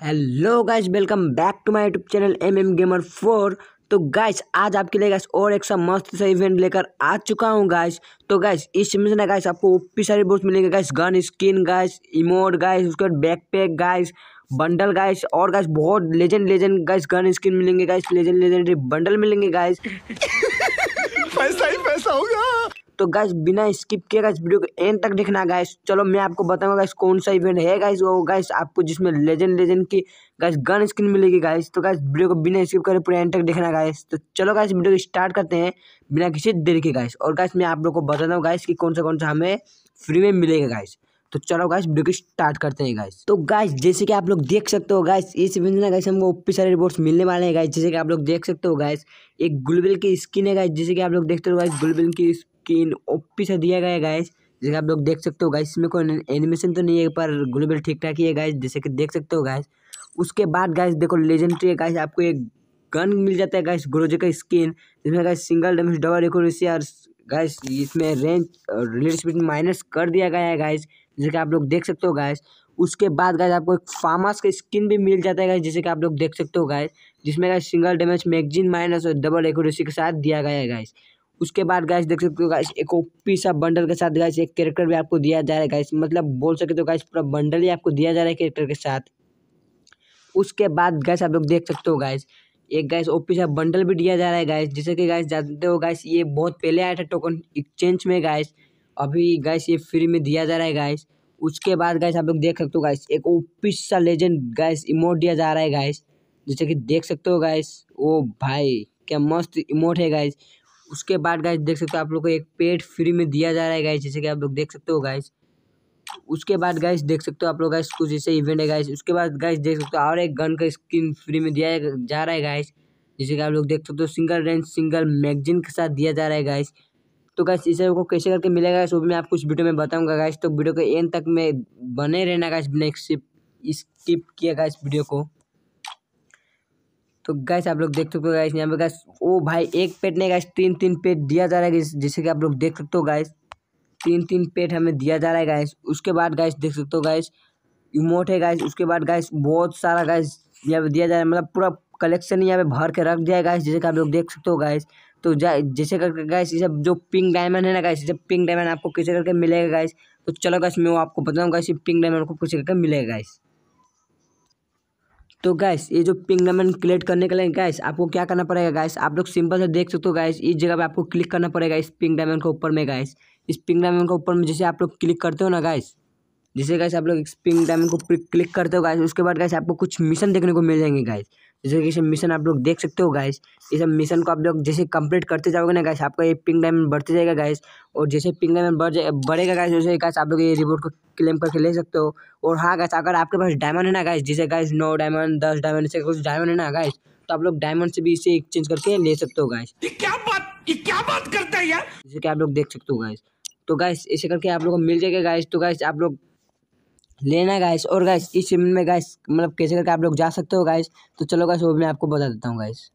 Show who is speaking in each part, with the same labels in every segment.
Speaker 1: Hello guys welcome back to my YouTube channel M M gamer four तो guys आज आपके लिए guys और एक सा मस्त सा इवेंट लेकर आ चुका हूँ गाइस तो गाइस इस में ना गाइस आपको ओपी सारे बोर्ड मिलेंगे guys gun skin guys emote guys उसके बाद बैकपैक गाइस बंडल गाइस और गाइस बहुत legend legend guys gun skin मिलेंगे गाइस लेजेंड लेजेंडरी बंडल मिलेंगे गाइस
Speaker 2: पैसा ही पैसा होगा।
Speaker 1: तो गाइस बिना स्किप किए गाइस वीडियो को एंड तक देखना गाइस चलो, मैं आपको बताऊँगा गाइस कौन सा इवेंट है गाइस वो गाइस आपको जिसमें लेजेंड लेजेंड की गाइस गन स्किन मिलेगी गाइस तो गाइस वीडियो को बिना स्किप करे पूरे एंड तक देखना गाइस तो चलो गाइस वीडियो को स्टार्ट करते हैं बिना किसी देर के गाइस और गाइस मैं आप लोग को बताता हूँ गाइस कि कौन सा कौन सा हमें फ्री में मिलेगा गाइस तो चलो गाइस वीडियो को स्टार्ट करते हैं गाइस तो गाइस जैसे कि आप लोग देख सकते हो गाइस इस इवेंट में गाइस हमको ओपी सारे रिपोर्ट्स मिलने वाले हैं गाइस जैसे कि आप लोग देख सकते हो गाइस एक गुलबिल की स्किन है गाइस जैसे कि आप लोग देखते हो गाइस गुलबिल की स्किन ओपी से दिया गया है गाइस जैसे आप लोग देख सकते हो गाइस इसमें कोई एनिमेशन तो नहीं है, पर ग्लोबल ठीक ठाक ही है गाइस जैसे कि देख सकते हो गाइस उसके बाद गाइस देखो लेजेंडरी है गाइस आपको एक गन मिल जाता है गाइस ग्रोजे का स्किन जिसमें guys single damage double accuracy और गाइस इसमें रेंज रिलेट स्पीड माइनस कर दिया गया है गाइस जैसे कि आप लोग देख सकते हो गाइस उसके बाद गाइस आपको एक फार्मास का स्किन भी मिल जाता है गाइस जैसे कि आप लोग देख सकते हो गाइस जिसमें guys single damage magazine minus और डबल एक्यूरेसी के साथ दिया गया है गाइस उसके बाद गाइस देख सकते हो गाइस एक ओपी सा बंडल के साथ गाइस एक कैरेक्टर भी आपको दिया जा रहा है गाइस मतलब बोल सके हो गाइस पूरा बंडल ही आपको दिया जा रहा है कैरेक्टर के साथ. उसके बाद गैस आप लोग देख सकते हो गाइस एक गैस ओपी सा बंडल भी दिया जा रहा है गाइस जैसे कि गाइस जानते हो गाइस ये बहुत पहले आया था टोकन एक्सचेंज में गाइस अभी गाइस ये फ्री में दिया जा रहा है गाइस उसके बाद गाइस आप लोग देख सकते हो गाइस एक ओपी सा लेजेंड गाइस इमोट दिया जा रहा है गाइस जैसे कि देख सकते हो गाइस ओ भाई, क्या मस्त इमोट है गाइस उसके बाद गाइस देख सकते हो आप लोग को एक पेट फ्री में दिया जा रहा है गाइस जैसे कि आप लोग देख सकते हो गाइस उसके बाद गाइस देख सकते हो आप लोग गाइस कुछ जैसे इवेंट है गाइस उसके बाद गाइस देख सकते हो और एक गन का स्किन फ्री में दिया जा रहा है गाइस जैसे कि आप लोग देख सकते हो सिंगल रेंज सिंगल मैगजीन के साथ दिया जा रहा है गाइस तो गाइस इसे को कैसे करके मिलेगा वो भी मैं आपको इस वीडियो में बताऊँगा गाइस तो वीडियो के एंड तक में बने रहना गाइस बिना स्किप किया गाइस वीडियो को. तो गैस आप लोग देख सकते हो गैस यहाँ पे गैस ओ भाई, एक पेट नहीं गैस तीन तीन पेट दिया जा रहा है जैसे कि आप लोग देख सकते हो गैस तीन तीन पेट हमें दिया जा रहा है गैस उसके बाद गैस देख सकते हो गैस इमोट है गैस उसके बाद गैस बहुत सारा गैस यहाँ पे दिया जा रहा है मतलब पूरा कलेक्शन यहाँ पे भर के रख दिया है गाइस जैसे कि आप लोग देख सकते हो गैस तो जैसे करके गैस ये जो पिंक डायमंड है ना गैस जब पिंक डायमंड आपको कैसे करके मिलेगा गैस तो चलो गैस मैं वो आपको बताऊँगा गाइस पिंक डायमंड को कैसे करके मिलेगा गाइस तो गैस ये जो पिंग डायमंड क्रिएट करने के लिए गैस आपको क्या करना पड़ेगा गैस आप लोग सिंपल से देख सकते हो गैस इस जगह पे आपको क्लिक करना पड़ेगा इस पिंग डायमंड के ऊपर में गैस इस पिंग डायमंड के ऊपर में जैसे आप लोग क्लिक करते हो ना गैस जैसे गैस आप लोग इस पिंग डायमंड को क्लिक करते हो गैस उसके बाद गैस आपको कुछ मिशन देखने को मिल जाएँगे गैस जैसे कि मिशन आप लोग देख सकते हो गाइस ये सब मिशन को आप लोग जैसे कंप्लीट करते जाओगे ना गाइस आपका ये पिंक डायमंड बढ़ते जाएगा गाइस और जैसे पिंक डायमंड बढ़ जाए बढ़ेगा गाइस वैसे गाइस आप लोग ये रिवॉर्ड को क्लेम करके ले सकते हो। और हाँ गाइस अगर आपके पास डायमंड है ना गाइस जैसे गाइस नौ डायमंड दस डायमंड से कुछ डायमंड है ना गाइस तो आप लोग डायमंड से भी इसे एक्सचेंज करके ले सकते हो गाइस
Speaker 2: क्या बात ये क्या बात करते हैं यार?
Speaker 1: जैसे कि आप लोग देख सकते हो गाइस तो गाइस ऐसे करके आप लोग को मिल जाएगा गाइस तो गाइस आप लोग लेना गाइस और गाइस इस इवेंट में गाइस मतलब कैसे करके आप लोग जा सकते हो गाइस तो चलो गाइस वो मैं आपको बता देता हूँ गाइस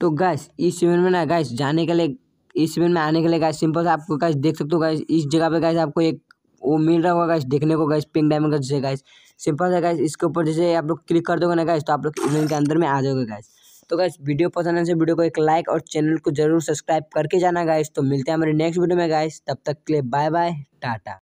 Speaker 1: तो गाइस इस इवेंट में ना गाइस जाने के लिए, इस इवेंट में आने के लिए गाइस सिंपल से आपको गाइस देख सकते हो गाइस इस जगह पे गाइस आपको एक वो मिल रहा होगा गाइस देखने को गाइस पिंक डायमंड का जैसे गाइस सिंपल है गाइस इसके ऊपर जैसे आप लोग क्लिक कर दोगे ना गाइस तो आप लोग इवेंट के अंदर में आ जाओगे गाइस तो गाइस वीडियो पसंद आने से वीडियो को एक लाइक और चैनल को ज़रूर सब्सक्राइब करके जाना गाइस तो मिलते हैं हमारे नेक्स्ट वीडियो में गाइस तब तक के लिए बाय बाय टाटा.